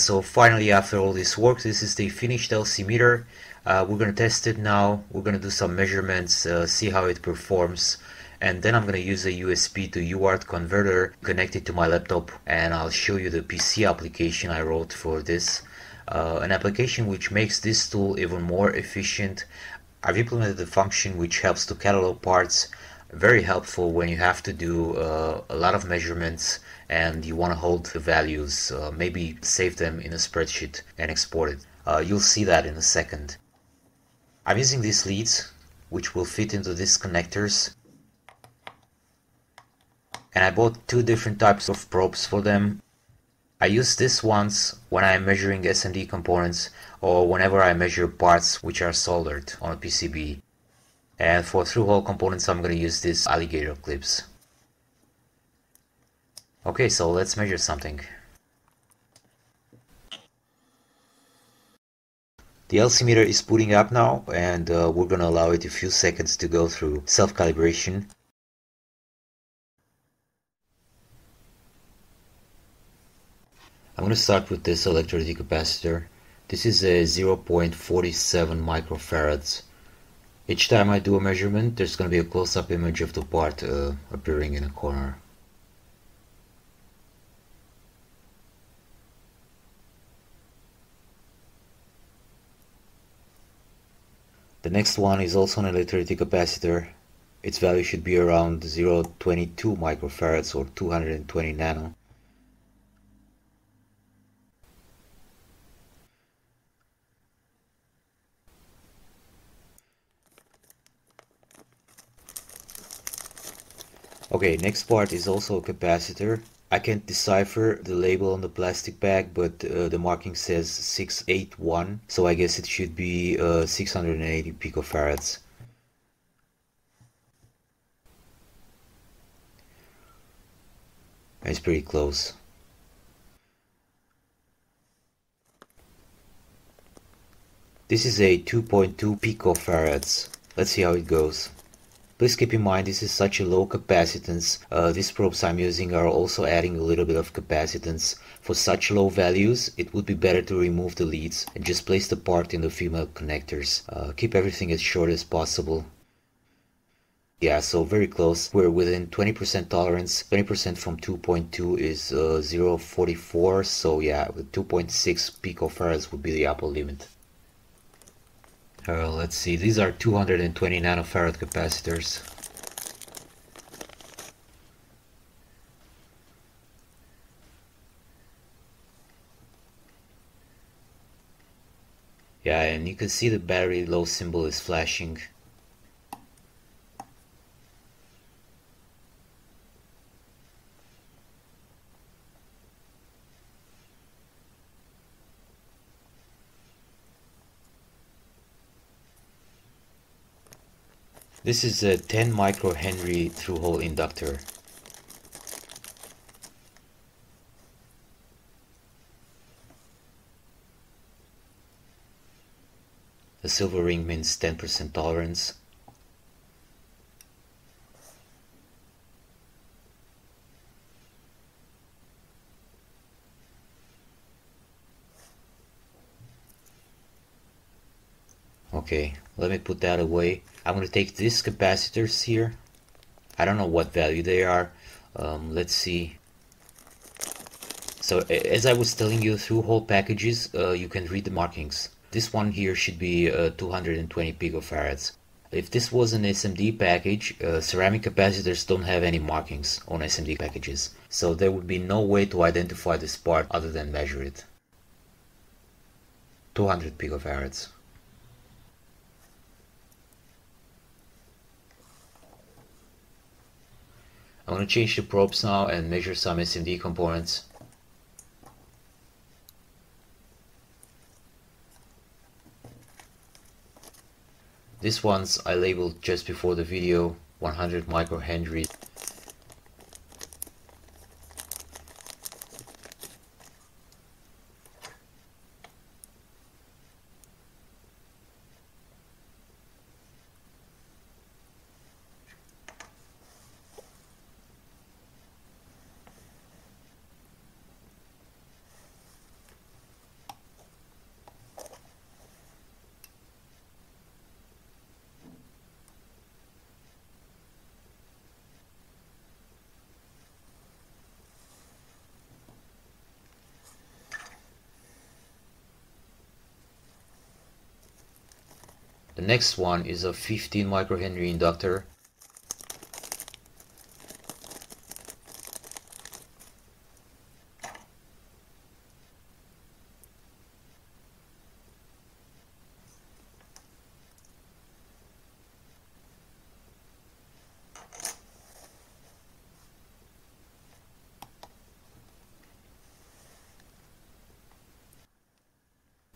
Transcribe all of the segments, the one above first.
So finally after all this work, this is the finished LC meter. Uh, we're going to test it now. We're going to do some measurements, uh, see how it performs. And then I'm going to use a USB to UART converter connected to my laptop and I'll show you the PC application I wrote for this. Uh, an application which makes this tool even more efficient. I've implemented a function which helps to catalog parts very helpful when you have to do uh, a lot of measurements and you want to hold the values uh, maybe save them in a spreadsheet and export it. Uh, you'll see that in a second. I'm using these leads which will fit into these connectors. And I bought two different types of probes for them. I use this once when I'm measuring SMD components or whenever I measure parts which are soldered on a PCB and for through-hole components, I'm going to use these alligator clips. Okay, so let's measure something. The LC meter is booting up now and uh, we're going to allow it a few seconds to go through self-calibration. I'm going to start with this electrolytic capacitor. This is a 0.47 microfarads each time I do a measurement, there's going to be a close-up image of the part uh, appearing in a corner. The next one is also an electrolytic capacitor. Its value should be around 0.22 microfarads or 220 nano. Okay, next part is also a capacitor. I can't decipher the label on the plastic bag, but uh, the marking says 681, so I guess it should be uh, 680 picofarads. It's pretty close. This is a 2.2 picofarads. Let's see how it goes. Please keep in mind this is such a low capacitance. Uh, these probes I'm using are also adding a little bit of capacitance. For such low values, it would be better to remove the leads and just place the part in the female connectors. Uh, keep everything as short as possible. Yeah, so very close. We're within 20% tolerance. 20% from 2.2 is uh, 0.44. So yeah, 2.6 picofarads would be the upper limit. Uh, let's see, these are 220 nanofarad capacitors. Yeah, and you can see the battery low symbol is flashing. This is a 10 microhenry through-hole inductor. The silver ring means 10% tolerance. Okay, let me put that away. I'm going to take these capacitors here. I don't know what value they are. Um, let's see. So as I was telling you through hole packages, uh, you can read the markings. This one here should be uh, 220 picofarads. If this was an SMD package, uh, ceramic capacitors don't have any markings on SMD packages. So there would be no way to identify this part other than measure it. 200 picofarads. I'm going to change the probes now and measure some SMD components. This ones I labeled just before the video 100 microhenry The next one is a 15 microhenry inductor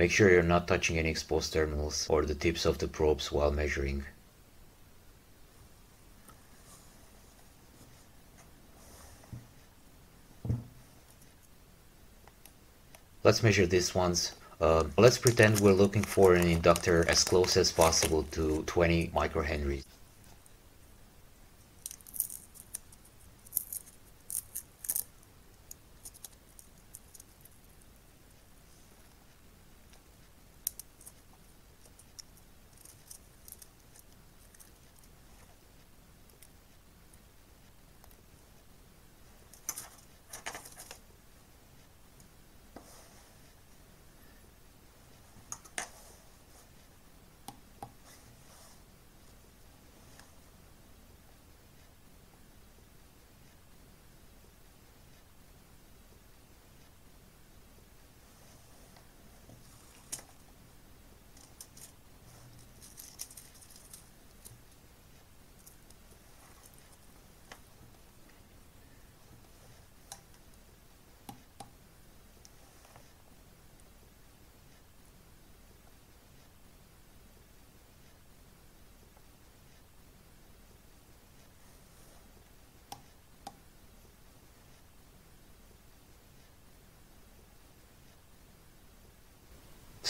Make sure you're not touching any exposed terminals or the tips of the probes while measuring. Let's measure these ones. Uh, let's pretend we're looking for an inductor as close as possible to 20 microhenries.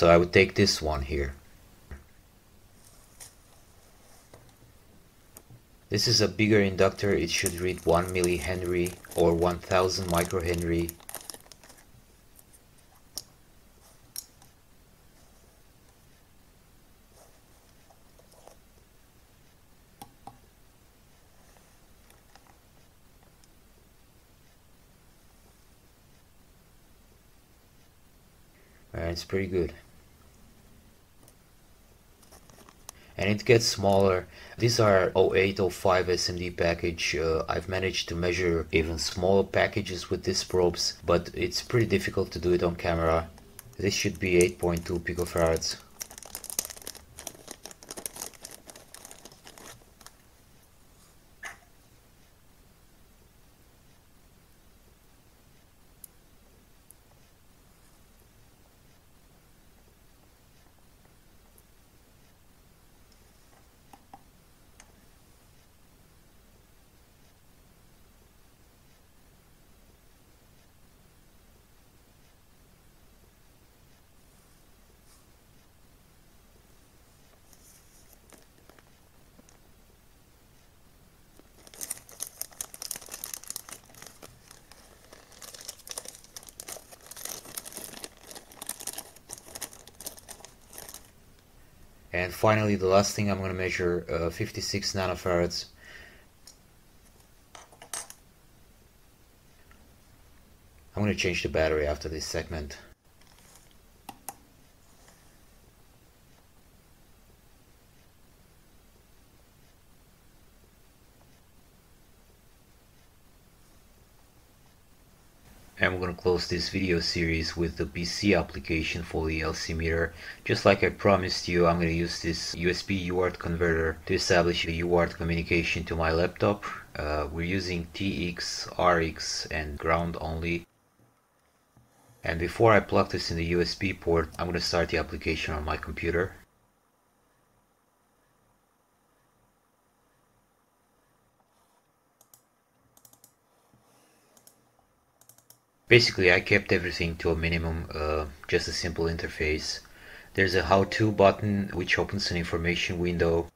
So I would take this one here. This is a bigger inductor, it should read 1 millihenry or 1000 microhenry. And it's pretty good. And it gets smaller. These are 0805 SMD package. Uh, I've managed to measure even smaller packages with these probes, but it's pretty difficult to do it on camera. This should be 8.2 picofarads. And finally, the last thing I'm going to measure, uh, 56 nanofarads. I'm going to change the battery after this segment. And we're going to close this video series with the PC application for the LC meter. Just like I promised you, I'm going to use this USB UART converter to establish the UART communication to my laptop. Uh, we're using TX, RX and ground only. And before I plug this in the USB port, I'm going to start the application on my computer. Basically, I kept everything to a minimum, uh, just a simple interface. There's a how-to button which opens an information window.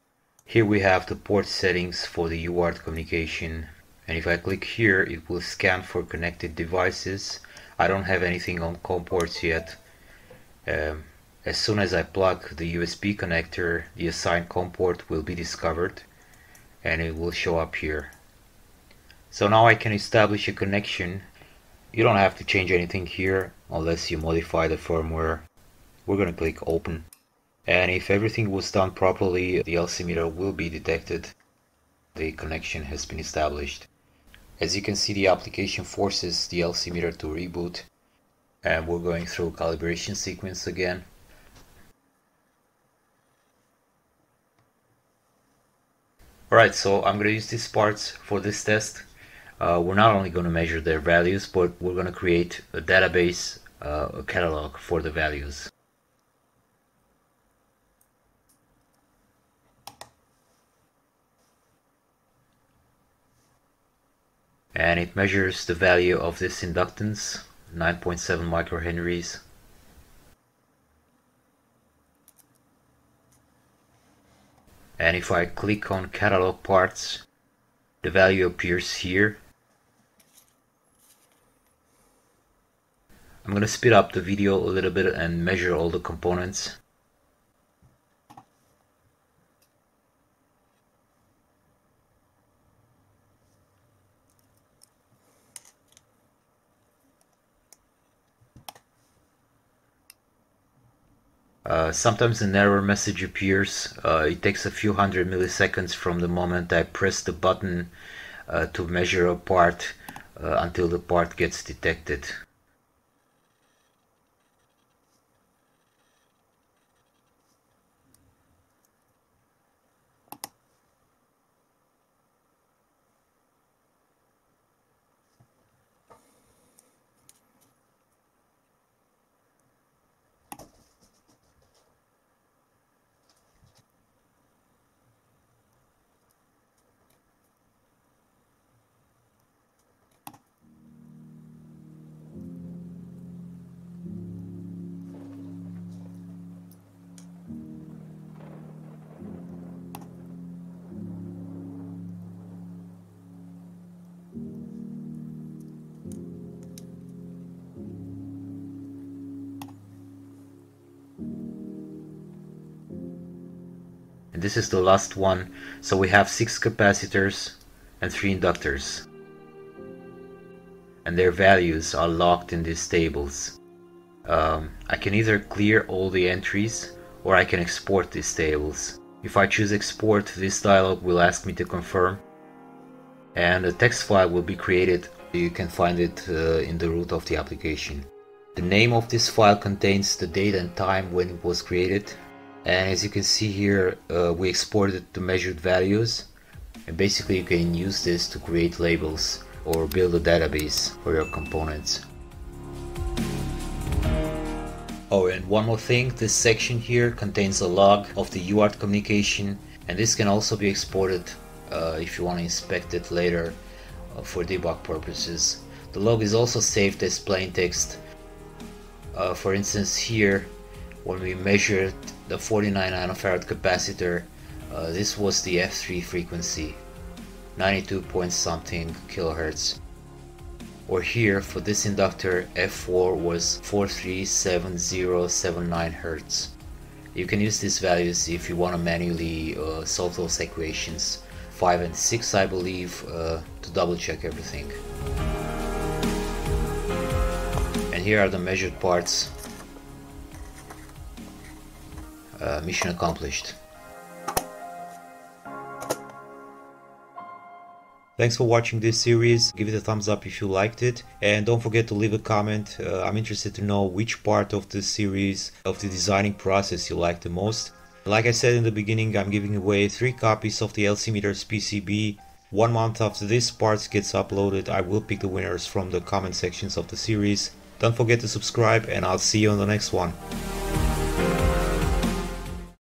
Here we have the port settings for the UART communication. And if I click here, it will scan for connected devices. I don't have anything on COM ports yet. Um, as soon as I plug the USB connector, the assigned COM port will be discovered and it will show up here. So now I can establish a connection you don't have to change anything here unless you modify the firmware. We're going to click open. And if everything was done properly, the LC meter will be detected. The connection has been established. As you can see, the application forces the LC meter to reboot. And we're going through calibration sequence again. Alright, so I'm going to use these parts for this test. Uh, we're not only going to measure their values, but we're going to create a database, uh, a catalog for the values. And it measures the value of this inductance, 9.7 microhenries. and if I click on catalog parts the value appears here I'm gonna speed up the video a little bit and measure all the components Uh, sometimes an error message appears. Uh, it takes a few hundred milliseconds from the moment I press the button uh, to measure a part uh, until the part gets detected. This is the last one. So we have six capacitors and three inductors. And their values are locked in these tables. Um, I can either clear all the entries or I can export these tables. If I choose export this dialog will ask me to confirm. And a text file will be created. You can find it uh, in the root of the application. The name of this file contains the date and time when it was created and as you can see here uh, we exported the measured values. And basically you can use this to create labels or build a database for your components. Oh and one more thing this section here contains a log of the UART communication. And this can also be exported uh, if you want to inspect it later uh, for debug purposes. The log is also saved as plain text. Uh, for instance here when we measured the 49 nanofarad capacitor uh, this was the F3 frequency 92 point something kilohertz. Or here for this inductor F4 was 437079 hertz. You can use these values if you want to manually uh, solve those equations 5 and 6 I believe uh, to double check everything. And here are the measured parts uh, mission accomplished. Thanks for watching this series. Give it a thumbs up if you liked it. And don't forget to leave a comment. Uh, I'm interested to know which part of the series, of the designing process you like the most. Like I said in the beginning, I'm giving away 3 copies of the LC Meters PCB. One month after this part gets uploaded, I will pick the winners from the comment sections of the series. Don't forget to subscribe and I'll see you on the next one.